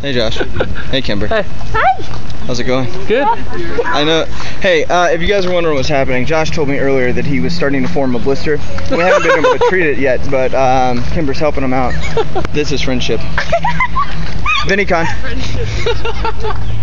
Hey Josh. Hey Kimber. Hey. Hi. How's it going? Good. I know. Hey, uh, if you guys are wondering what's happening, Josh told me earlier that he was starting to form a blister. We haven't been able to treat it yet, but um, Kimber's helping him out. This is friendship. VinnyCon.